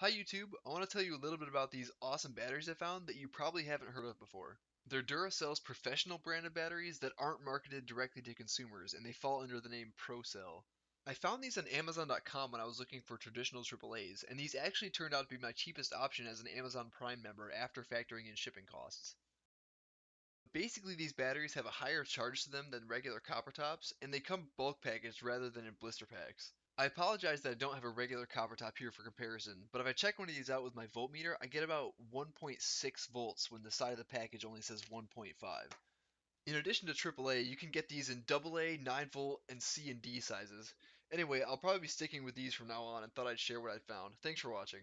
Hi YouTube, I want to tell you a little bit about these awesome batteries I found that you probably haven't heard of before. They're Duracell's professional branded batteries that aren't marketed directly to consumers and they fall under the name ProCell. I found these on Amazon.com when I was looking for traditional AAA's and these actually turned out to be my cheapest option as an Amazon Prime member after factoring in shipping costs. Basically these batteries have a higher charge to them than regular copper tops and they come bulk packaged rather than in blister packs. I apologize that I don't have a regular copper top here for comparison, but if I check one of these out with my voltmeter, I get about 1.6 volts when the side of the package only says 1.5. In addition to AAA, you can get these in AA, 9 volt, and C and D sizes. Anyway, I'll probably be sticking with these from now on and thought I'd share what I found. Thanks for watching.